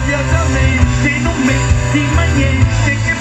dia também, sem no mês, de manhã, sem que